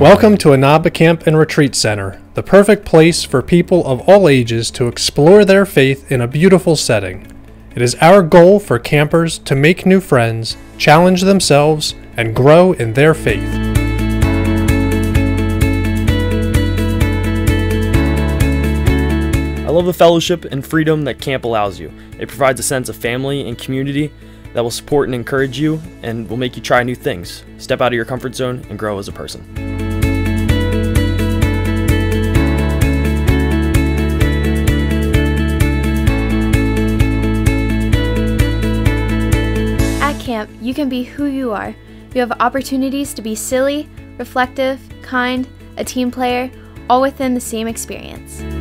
Welcome to Innabah Camp and Retreat Center, the perfect place for people of all ages to explore their faith in a beautiful setting. It is our goal for campers to make new friends, challenge themselves, and grow in their faith. I love the fellowship and freedom that camp allows you. It provides a sense of family and community that will support and encourage you and will make you try new things, step out of your comfort zone, and grow as a person. Camp, you can be who you are. You have opportunities to be silly, reflective, kind, a team player, all within the same experience.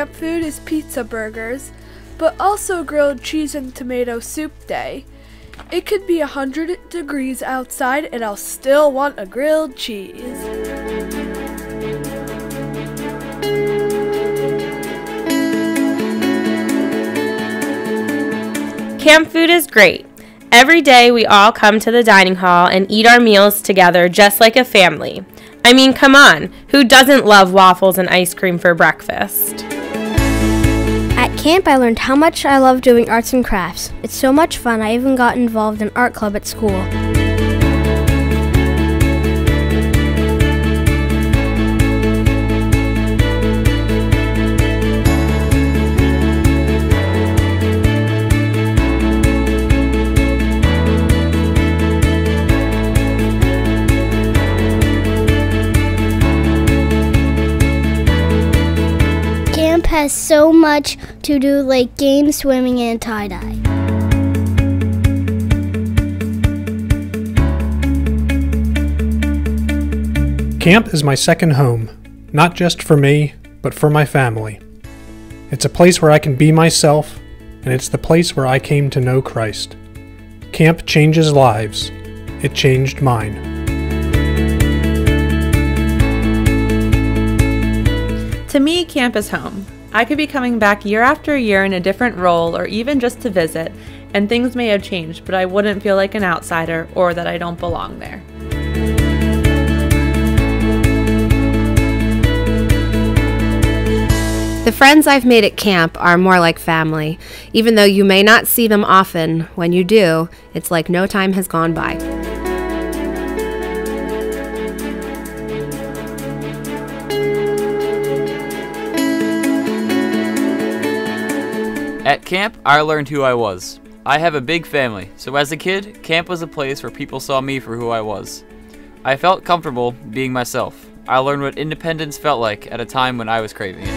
Camp food is pizza burgers, but also grilled cheese and tomato soup day. It could be 100 degrees outside and I'll still want a grilled cheese. Camp food is great. Every day we all come to the dining hall and eat our meals together just like a family. I mean, come on, who doesn't love waffles and ice cream for breakfast? At camp, I learned how much I love doing arts and crafts. It's so much fun, I even got involved in art club at school. Camp has so much to do, like games, swimming, and tie dye. Camp is my second home, not just for me, but for my family. It's a place where I can be myself, and it's the place where I came to know Christ. Camp changes lives. It changed mine. To me, camp is home. I could be coming back year after year in a different role or even just to visit, and things may have changed, but I wouldn't feel like an outsider or that I don't belong there. The friends I've made at camp are more like family. Even though you may not see them often, when you do, it's like no time has gone by. At camp, I learned who I was. I have a big family, so as a kid, camp was a place where people saw me for who I was. I felt comfortable being myself. I learned what independence felt like at a time when I was craving it.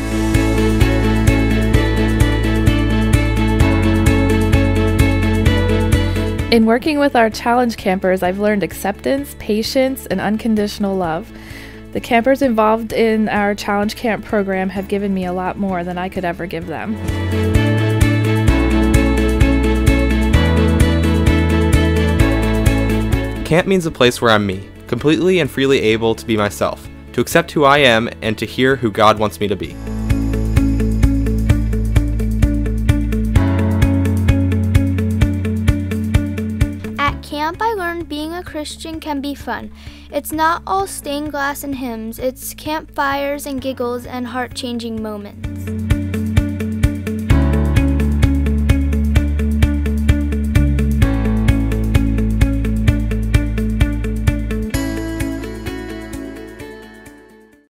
In working with our challenge campers, I've learned acceptance, patience, and unconditional love. The campers involved in our challenge camp program have given me a lot more than I could ever give them. Camp means a place where I'm me, completely and freely able to be myself, to accept who I am, and to hear who God wants me to be. At camp, I learned being a Christian can be fun. It's not all stained glass and hymns, it's campfires and giggles and heart changing moments.